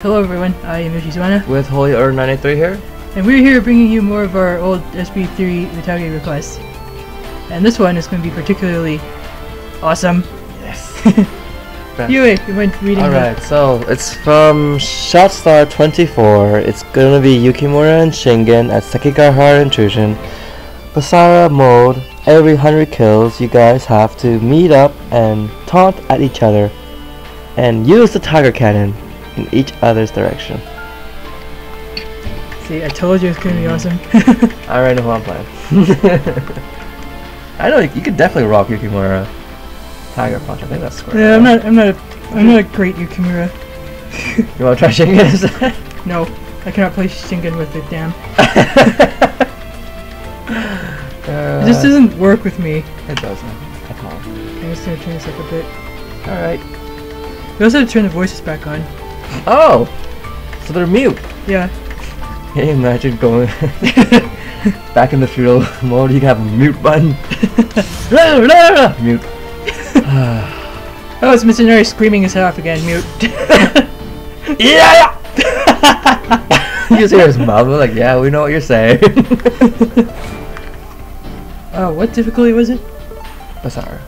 Hello everyone, I am Yoshizuana, with Holy Earth 93 here. and we're here bringing you more of our old SB3 Utage requests. And this one is going to be particularly awesome. Yes. You, wait, you went reading Alright, so it's from Shotstar 24. It's gonna be Yukimura and Shingen at Sekigahara Intrusion. Basara mode, every 100 kills, you guys have to meet up and taunt at each other. And use the Tiger Cannon in each other's direction. See, I told you it's going to be awesome. I already know who I'm playing. I know, you, you could definitely rock Yukimura. Tiger Punch, I think that's square. yeah, I'm not, I'm not, a, I'm not a great Yukimura. You wanna try Shingen instead? No, I cannot play Shingen with it, damn. Uh, It just doesn't work with me. It doesn't. At all. I'm just going to turn this up a bit. Alright. We also have to turn the voices back on. Oh! So they're mute. Yeah. Can you imagine going back in the feudal mode? You can have a mute button. mute. Oh, it's Mitsunari screaming his head off again, mute. yeah! you just hear his mouth like, yeah, we know what you're saying. oh, what difficulty was it? Basara.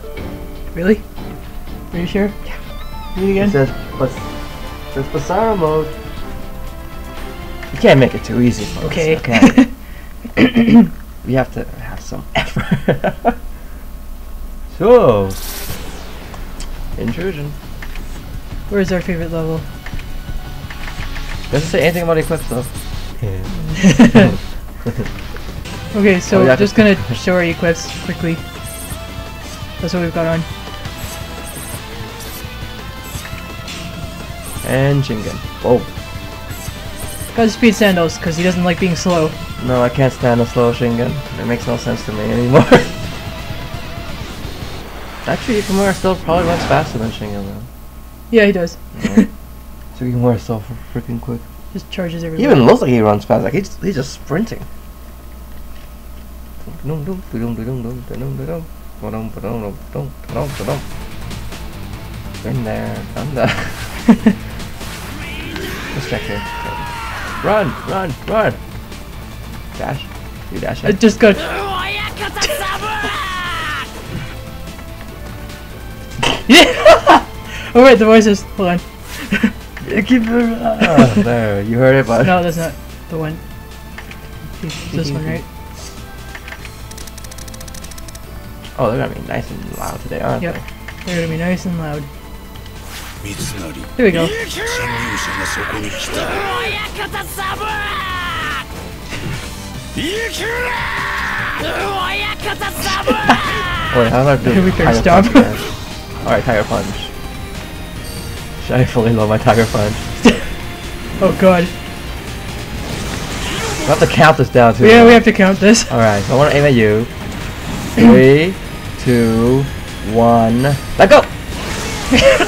Really? Are you sure? Yeah. Read it It again? says, Bas- says Basara mode. You can't make it too easy. for us, Okay. okay? we have to have some effort. so, intrusion. Where's our favorite level? Doesn't say anything about equips though. Okay, so Oh, yeah. just gonna show our equips quickly. That's what we've got on. And Shingen. Whoa. Got the speed sandals because he doesn't like being slow. No, I can't stand a slow Shingen. It makes no sense to me anymore. Actually, Yukimura still probably runs faster than Shingen though. Yeah, he does. Yeah. so is so fr- freaking quick. Just charges He even looks like he runs fast. Like he's he's just sprinting. Been there, done that. Check here. Run, run, run! Dash. You dash I it. just got. yeah! oh wait, the voices. Hold on. Ah, there, you heard it, but No, that's not the one. It's this one, right? oh, they're gonna be nice and loud today, aren't Yep. they? They're gonna be nice and loud. Here we go. Wait, how do I do Here we third stop. Alright, Tiger Punch. Should I fully load my Tiger Punch? oh god. We have to count this down too. Yeah, we have to count this. Alright, so I want to aim at you. Three, two, one, let go!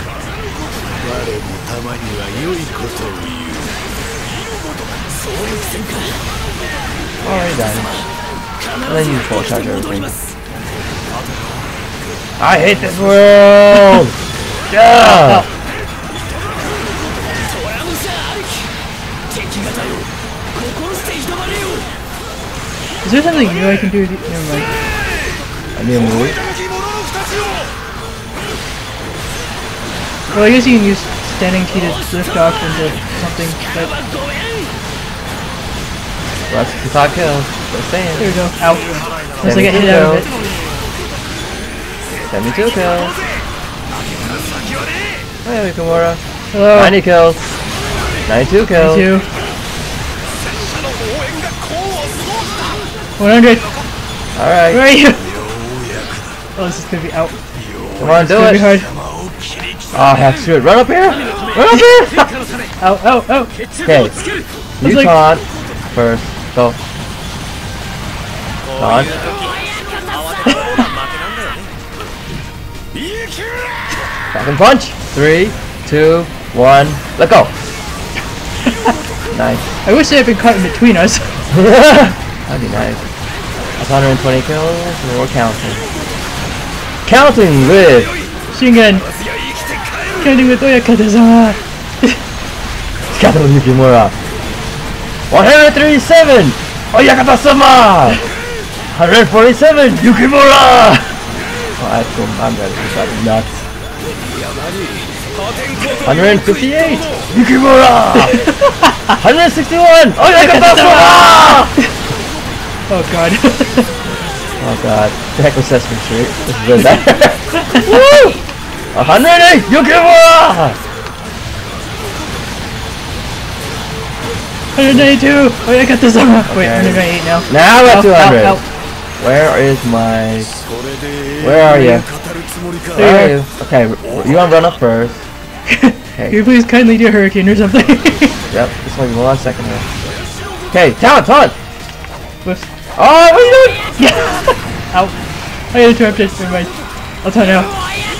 我もたまには良いことを言う Already done. And then you full charge everything. I hate this world! Yeah! Is there something new I can do? Never mind. A new move? Well, I guess you can use standing key to lift off into something, but Well, that's 55 kills. Just saying. there we go. Ow. Unless I get hit out of it. 72 kills. Oh, yeah, Yukimura. Hello. 90 kills. 92 kills. Me too. 100. Where are you? Oh, this is gonna be out. Come on, do it. hard. Oh, I have to. Run up here! Run up here! Ow, ow, ow. Okay. You like- taunt first. Go. Oh, taunt. Falcon punch. Three, two, one. Let go. nice. I wish they had been cut in between us. That'd be nice. That's 120 kills, and we're counting. Counting with Shingen. Counting with Oyakata-sama. Kato Yukimura. 137! Oyakata-sama! 147! Yukimura! Cool. I'm ready. This nuts. 158! Yukimura! 161! Oyakata-sama! Oh god. Oh god. The heck was Sesame Street? This is bad. Woo! 190, you give up? 192. Wait, I got this on Wait, 198 108 now. Now we're 200. Where is my... Where are you? Where are you? Okay, you want to run up first. Okay. Can you please kindly do a hurricane or something? yep, just like one second here. Okay, talent, talent! Whoops. Oh, what are you doing? Yeah! Ow. I interrupted. Never mind. I'll tell you now.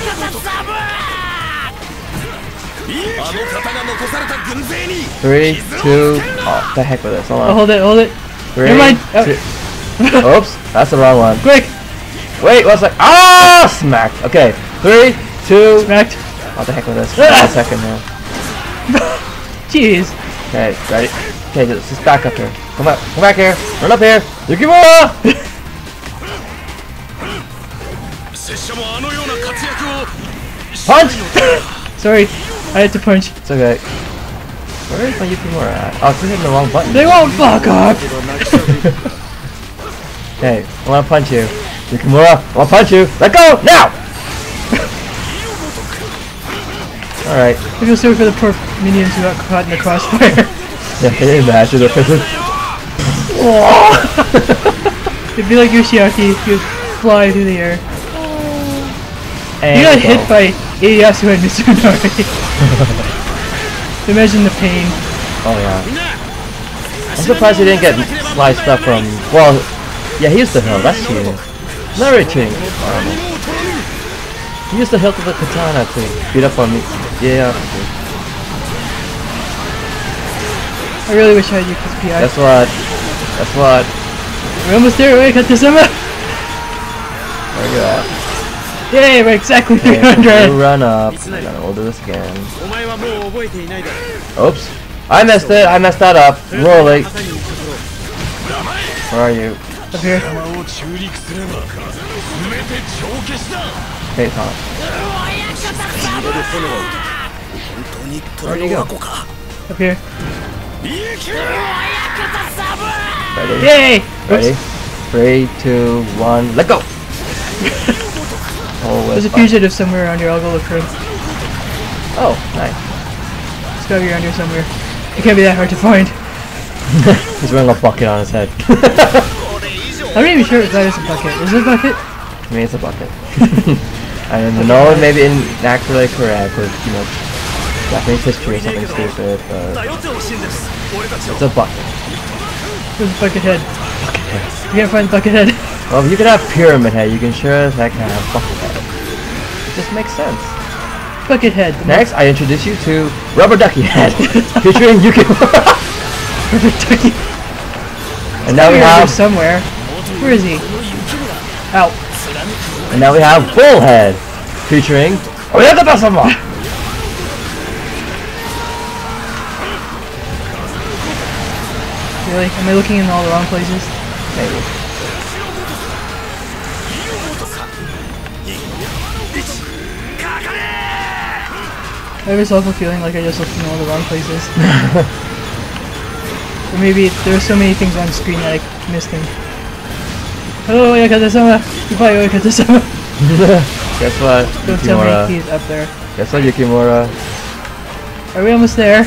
Three, two, oh, the heck with this. Hold on. Oh, hold it, hold it. Three, Never mind. Oh. Oops, that's the wrong one. Quick. Wait, what's that? Ah, oh, smacked. Okay, three, two. Smacked. What oh, the heck with this? Ah. One second now. Jeez. Okay, ready? Okay, just, just back up here. Come up, come back here. Run up here. Yukimura! Punch! Sorry. I had to punch. It's okay. Where is my Yukimura at? Oh, it's hitting the wrong button. They won't fuck up! Hey, I wanna punch you. Yukimura, I wanna punch you. Let go! Now! Alright. I feel sorry for the poor minions who got caught in the crossfire. Yeah, can you imagine the prison? It'd be like Yoshiaki. He would fly through the air. And He got go. hit by Ieyasu and Mitsunari. Imagine the pain. Oh yeah. I'm surprised he didn't get sliced up from. Well, yeah, he used the hill. That's cheating. Not really cheating. Horrible. He used the hilt of the katana to beat up on me. Yeah. I really wish I had Yuki's PI. Guess what? Guess what? We're almost there. Wait, cut this over. Where you at? Yay, we're exactly 300! You run up, and then we'll do this again. Oops. I messed it, I messed that up. Roll it. Where are you? Up here. Hey, Tom. Where do you go? Up here. Ready? Yay! Ready? Oops. Three, two, one, let go! Oh, There's a fugitive somewhere around here. I'll go look for him. Oh, nice. It's gotta be around here somewhere. It can't be that hard to find. He's wearing a bucket on his head. I'm not even sure if that is a bucket. Is it a bucket? I mean, it's a bucket. I don't know, maybe in actually correct, uh, but you know, Japanese history or something stupid, but... It's a bucket. There's a bucket head. Bucket head. You can't find bucket head. Well, if you can have pyramid head, you can sure as heck have bucket head. It just makes sense. Bucket head. Next, I introduce you to Rubber Ducky Head, featuring Yuki. Perfect ducky. and now we have, somewhere. Where is he? Ow. and now we have Bullhead, featuring. Really? Am I looking in all the wrong places? Maybe. I have this awful feeling like I just looked in all the wrong places. or maybe there are so many things on screen that I missed them. Oh, Hello, Oyakata-sama! Goodbye, Oyakata-sama! Guess what, Don't tell me Yukimura? he's up there. Guess what, Yukimura? Are we almost there?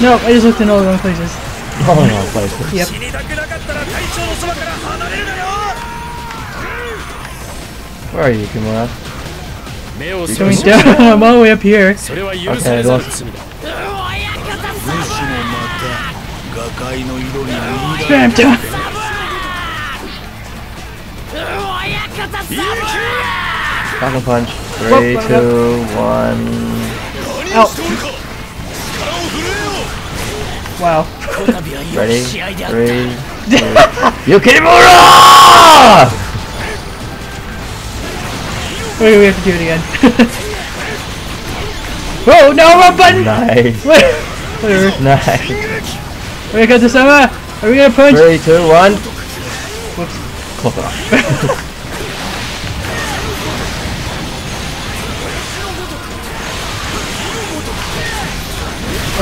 No, I just looked in all the wrong places. Yep. Where are you, Kimura? Coming down. I'm all the way up here. Okay, I lost. Spam down. Back punch. Three, two, one. Oh. Out. Wow. Ready? Three. Yukimura! Wait, we have to do it again. Whoa, no, wrong button! Nice. Whatever. Nice. We got gonna this out. Are we gonna punch? Three, two, one. Whoops. Close off.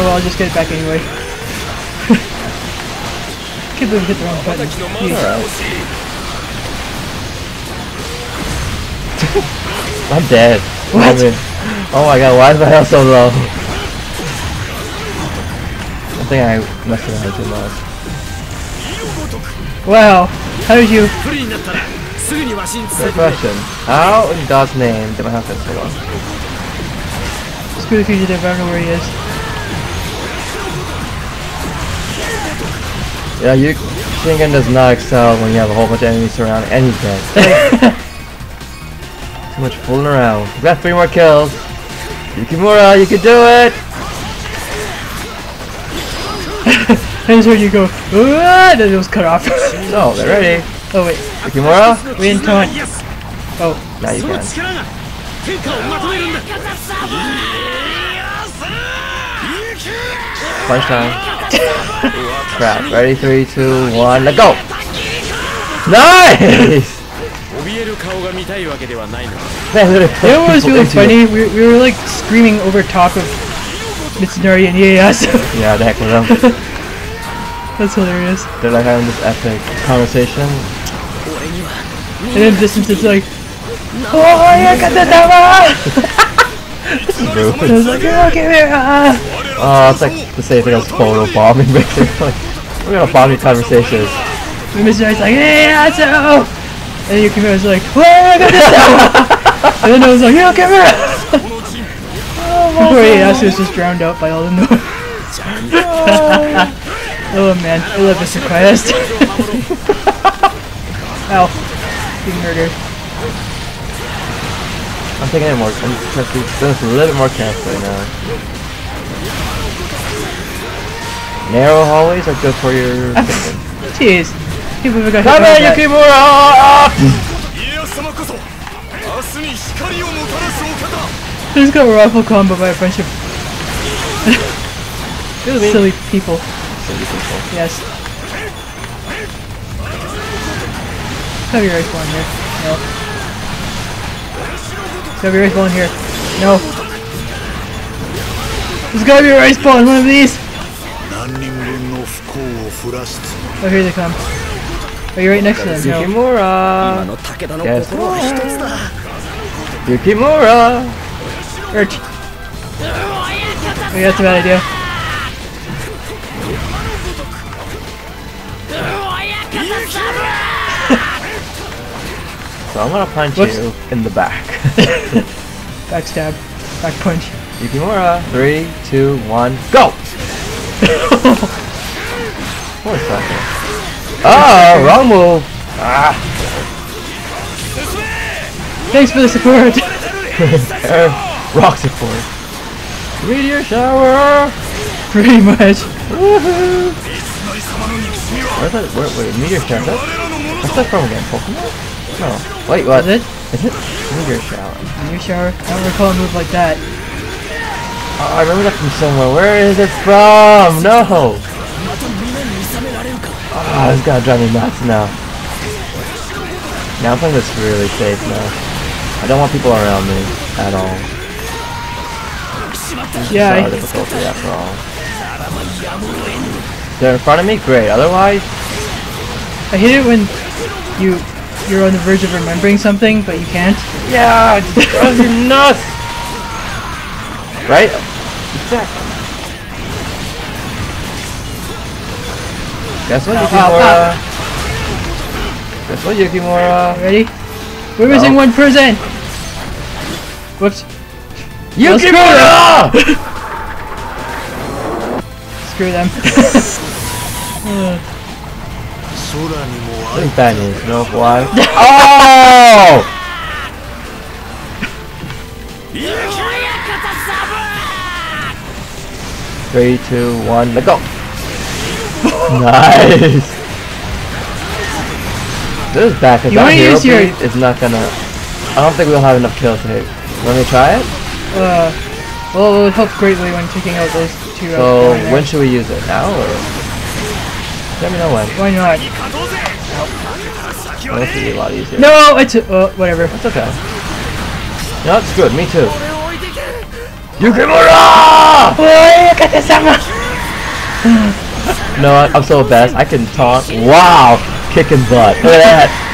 Oh, I'll just get it back anyway can't hit the wrong button. He's alright. I'm dead. What? I oh my god, why is my health so low? I think I messed it up too much. Well, how did you? Good question. How in God's name did my health get so low? Screw the fugitive, I don't know where he is. Yeah, you Shingen does not excel when you have a whole bunch of enemies surround anything. Too much fooling around. We got three more kills. Yukimura, you can do it! And just you go, Wah! it was cut off. no, oh, they're ready. Oh wait. Yukimura? We in time. Oh. Now you can. Punch time. Crap. Ready, three, two, one, let go! Nice! it was really funny. We, we were like screaming over top of Mitsunari and Ieyasu. yeah, the heck with them. That's hilarious. They're like having this epic conversation. And then distance is like, Oh, I got the dama! I was like, oh, Oh, it's like the same thing as photo bombing, basically. We're gonna bomb your conversations. And Mitsunari's like, hey, Ieyasu! And then Yukimura was like, oh, I got the dama! and then I was like, yo, come here! Ieyasu was just drowned out by all the noise. oh man, I love Mr. Quest. Ow. Being murdered. I'm taking it more. I'm just trying to do this a little bit more carefully now. Narrow hallways are good for your. Jeez. People forgot. Come on, Yukimura! Just got a rifle combo by a bunch of silly people. Silly people. Yes. Have your respawn here. No. Have your respawn here. No. There's gotta be a respawn, one of these! Oh, here they come. Are you right next to them? Yukimura! Yes, Yukimura! Urch! Oh, that's a bad idea. so I'm gonna punch Whoops. you in the back. Backstab. Back punch. Yukimura! Three, two, one, go! Oh, wrong move! Ah, Thanks for the support. uh, rock support. Meteor shower! Pretty much. Woohoo! Where's that? Where, wait, meteor shower? That, what's that from again? Pokemon? No. Wait, what? Is it? Is it? Meteor shower. New shower. I don't recall a move like that. Oh, I remember that from somewhere. Where is it from? No! Oh, this is gonna drive me nuts now. Now I'm playing this really safe now. I don't want people around me at all. Yeah, I, difficulty after all. They're in front of me? Great. Otherwise, I hate it when you you're on the verge of remembering something but you can't. yeah, it just drives me nuts! Right? Exactly. That's what Yukimura. That's what Yukimura. Ready? We're missing one person. Whoops. Yukimura! Ah! Screw them. I think that is no fly. oh! Three, two, one, let go! Nice! This is bad because You that hero use your- beat is not gonna... I don't think we'll have enough kills to hit. Want me to try it? uh, well, it would help greatly when taking out those two. So, out there. when should we use it? Now or? Let me know when. Why not? Well, this would be a lot easier. No, it's uh, whatever. It's okay. No, it's good. Me too. Yukimura! no, I'm so best. I can talk. Wow! Kicking butt. Look at that.